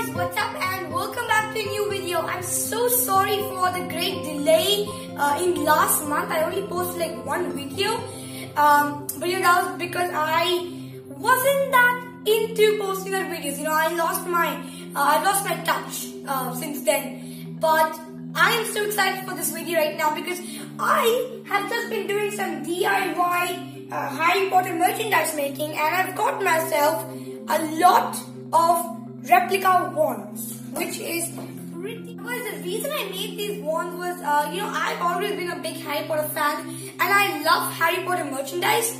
guys, what's up and welcome back to a new video. I'm so sorry for the great delay uh, in last month. I only posted like one video. Um, but you know, that was because I wasn't that into posting our videos. You know, I lost my, uh, I lost my touch uh, since then. But I am so excited for this video right now because I have just been doing some DIY uh, Harry Potter merchandise making and I've got myself a lot of replica wands, which is pretty. The reason I made these wands was, uh, you know, I've always been a big Harry Potter fan, and I love Harry Potter merchandise,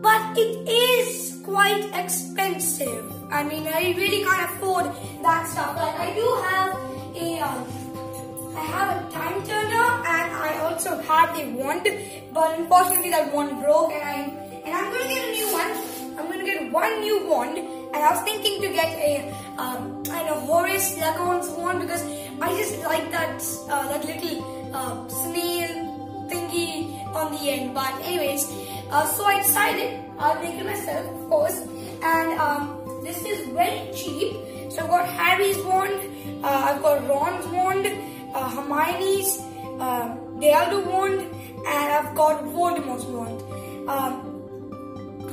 but it is quite expensive. I mean, I really can't afford that stuff. Like, I do have a, um, I have a time turner, and I also have a wand, but unfortunately that wand broke, and I'm, and I'm gonna get a new one. I'm gonna get one new wand and I was thinking to get a, um, I know, Horace Slughorn's one because I just like that, uh, that little uh, snail thingy on the end. But anyways, uh, so I decided I'll make it myself, of course. And um, this is very cheap. So I've got Harry's wand, uh, I've got Ron's wand, uh, Hermione's, uh, the Elder wand, and I've got Voldemort's wand. Um,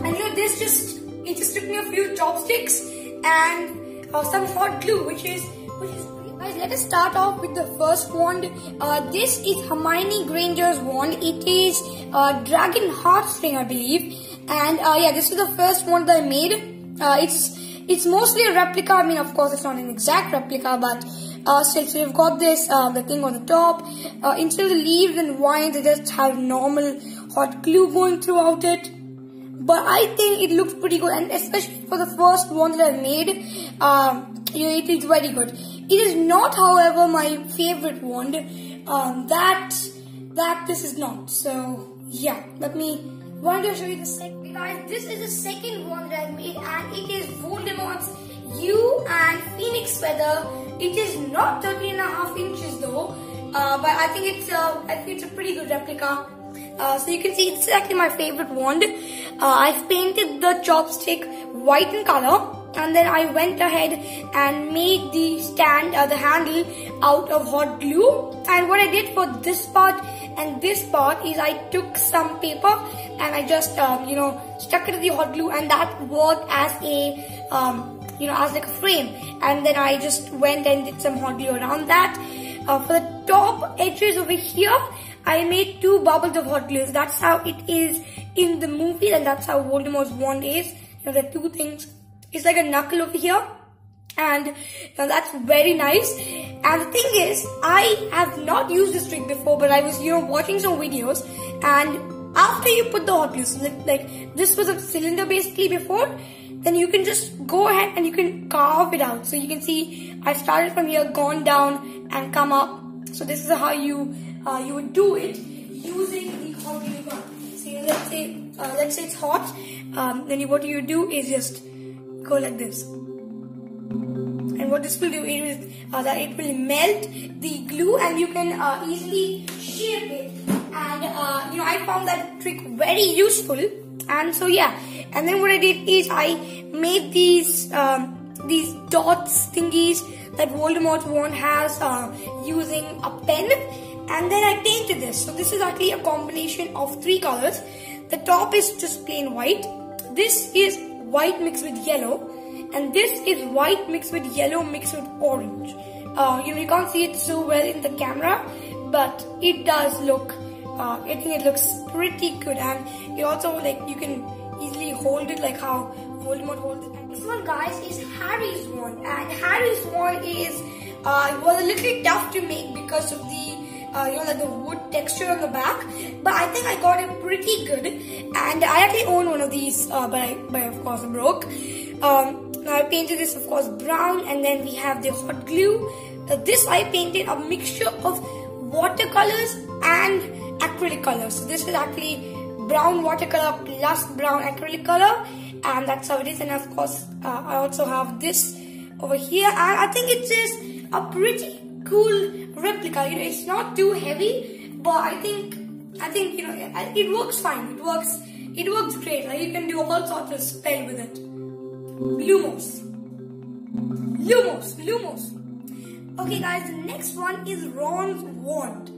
and you know, this just it just took me a few chopsticks and uh, some hot glue, which is which is Guys, let us start off with the first wand. Uh, this is Hermione Granger's wand. It is uh, Dragon Heartstring, I believe. And uh, yeah, this is the first wand that I made. Uh, it's it's mostly a replica. I mean, of course, it's not an exact replica, but uh, still, so you've got this uh, the thing on the top. Instead of the leaves and vines, they just have normal hot glue going throughout it but I think it looks pretty good and especially for the first one that I made um, it is very good. It is not however my favorite wand um, that that this is not. So yeah let me want to show you the second guys this is the second one that I made and it is Voldemort's Yew and Phoenix Feather. It is not 13 and a half inches though. Uh, but I think it's uh, I think it's a pretty good replica uh, so you can see it's actually my favorite wand. Uh, I've painted the chopstick white in color and then I went ahead and made the stand, uh, the handle out of hot glue. And what I did for this part and this part is I took some paper and I just, um, you know, stuck it to the hot glue and that worked as a, um, you know, as like a frame. And then I just went and did some hot glue around that. Uh, for the top edges over here, I made two bubbles of hot glue. That's how it is in the movie and that's how Voldemort's wand is. You know, the two things. It's like a knuckle over here. And know, that's very nice. And the thing is, I have not used this trick before, but I was, you know, watching some videos. And after you put the hot glue, like, like this was a cylinder basically before, then you can just go ahead and you can carve it out. So you can see I started from here, gone down and come up. So this is how you uh, you would do it using the hot glue gun. See, let's say, uh, let's say it's hot. Um, then you, what you do is just go like this. And what this will do is uh, that it will melt the glue and you can uh, easily shape it. And uh, you know, I found that trick very useful. And so yeah, and then what I did is I made these um, these dots thingies that Voldemort wand has uh, using a pen and then I painted this. So this is actually a combination of three colors. The top is just plain white. This is white mixed with yellow. And this is white mixed with yellow mixed with orange. Uh, you, know, you can't see it so well in the camera, but it does look, uh, I think it looks pretty good. And it also like, you can easily hold it like how Voldemort holds it. This one guys is Harry's wand. And Harry's wand is, uh, was a little tough to make because of the uh, you know, like the wood texture on the back. But I think I got it pretty good. And I actually own one of these, uh, but, I, but of course broke. Um, now I painted this, of course, brown. And then we have the hot glue. Uh, this I painted a mixture of watercolors and acrylic colors. So this is actually brown watercolor plus brown acrylic color. And that's how it is. And of course, uh, I also have this over here. And I think it is a pretty cool replica. You know, it's not too heavy, but I think I think you know it, it works fine. It works it works great. Like you can do all sorts of spell with it. Lumos. Lumos, Lumos. Okay guys, the next one is Ron's wand.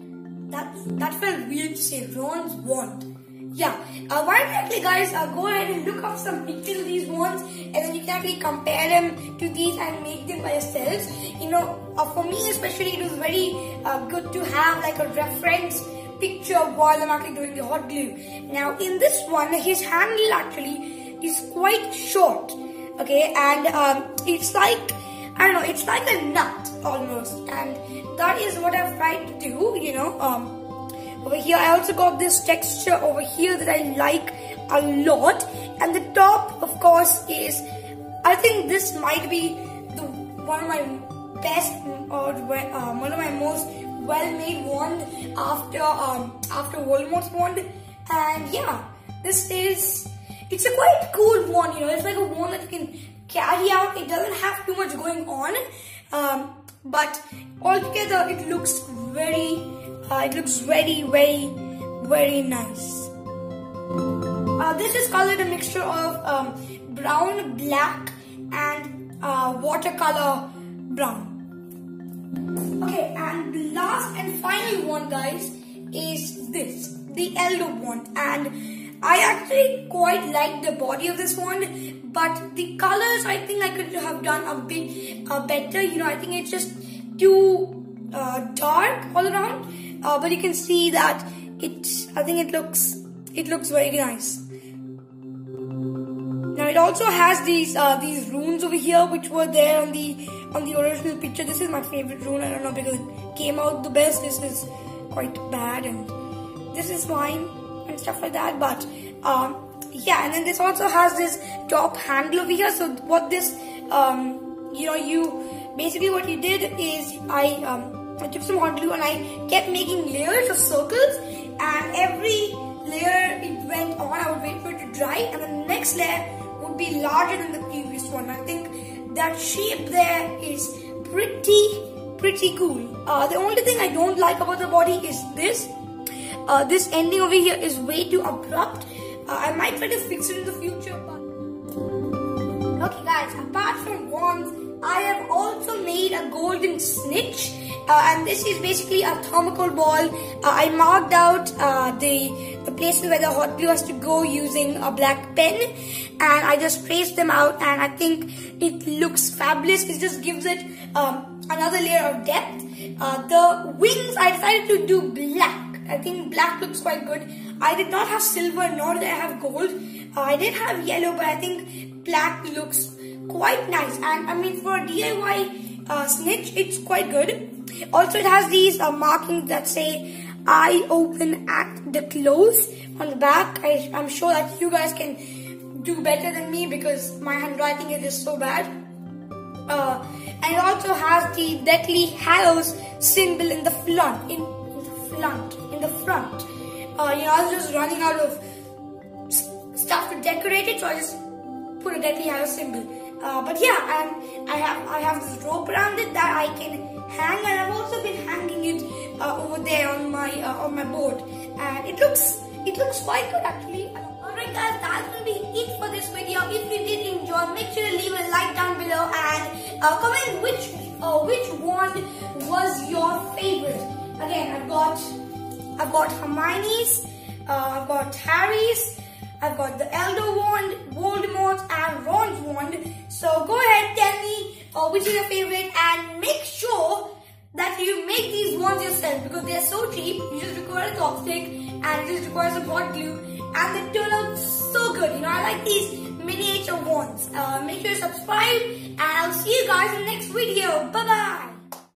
That, that felt weird to say, Ron's wand. Yeah, uh, why don't actually guys uh, go ahead and look up some pictures of these ones and then you can actually compare them to these and make them by yourselves. You know, uh, for me especially it was very uh, good to have like a reference picture while I'm actually doing the hot glue. Now in this one, his handle actually is quite short. Okay, and um, it's like, I don't know, it's like a nut almost. And that is what I've tried to do, you know. Um, over here, I also got this texture over here that I like a lot. And the top, of course, is, I think this might be the one of my best or um, one of my most well-made wand after um, after Voldemort's wand. And yeah, this is it's a quite cool wand. You know, it's like a wand that you can carry out. It doesn't have too much going on, um, but altogether it looks very uh, it looks very very very nice. Uh, this is colored a mixture of um, brown, black, and uh, watercolor brown. Okay, and last and final one, guys, is this, the Elder wand. And I actually quite like the body of this wand, but the colors, I think I could have done a bit uh, better. You know, I think it's just too uh, dark all around. Uh, but you can see that it, I think it looks, it looks very nice. Now it also has these uh, these runes over here which were there on the on the original picture. This is my favorite rune. I don't know because it came out the best. This is quite bad and this is fine and stuff like that. But um, yeah, and then this also has this top handle over here. So what this um, you know you basically what you did is I um, I took some hot glue and I kept making layers of circles and every layer it went on I would wait for it to dry and the next layer would be larger than the previous one. I think that shape there is pretty, pretty cool. Uh, the only thing I don't like about the body is this. Uh, this ending over here is way too abrupt. Uh, I might try to fix it in the future. But... Okay guys, apart from wands, I have also made a golden snitch. Uh, and this is basically a thermocol ball. Uh, I marked out uh, the, the places where the hot glue has to go using a black pen and I just traced them out and I think it looks fabulous. It just gives it um, another layer of depth. The wings I decided to do black. I think black looks quite good. I did not have silver nor did I have gold. Uh, I did have yellow but I think black looks quite nice and I mean for a DIY uh, snitch it's quite good. Also, it has these uh, markings that say I open at the close on the back. I, am sure that you guys can do better than me because my handwriting is just so bad. Uh, and it also has the Deathly Hallows symbol in the front. In, in the front. In the front. Uh, you know, I was just running out of stuff to decorate it, so I just put a Deathly Hallows symbol. Uh, but yeah, and I have I have this rope around it that I can hang and I've also been hanging it uh, over there on my uh, on my board and it looks it looks quite good actually. Alright guys, that's gonna be it for this video. If you did enjoy, make sure to leave a like down below and uh, comment which uh, which one was your favorite. Again, I've got I've got Hermione's, uh, I've got Harry's, I've got the Elder Wand, Voldemort, and Ron's Wand. So go ahead, tell me which is your favorite and make sure that you make these ones yourself because they're so cheap. You just require a chopstick and it just requires some hot glue and they turn out so good. You know, I like these miniature ones. Uh, make sure to subscribe and I'll see you guys in the next video. Bye-bye.